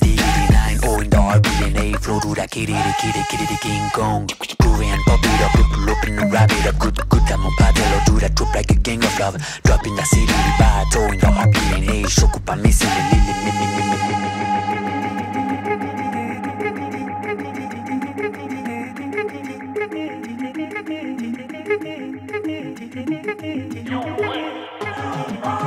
D89 O in the RB and A flow to that kitty the kitty kitty the King Kong Groovy and pop it up, loop loop in the rabbit up Good good time on padel do that trip like a gang of love dropping the city, the a toe the RB and A Shook up, I'm missing the lily, me, me, me, me, me, mi mi Yo, wait.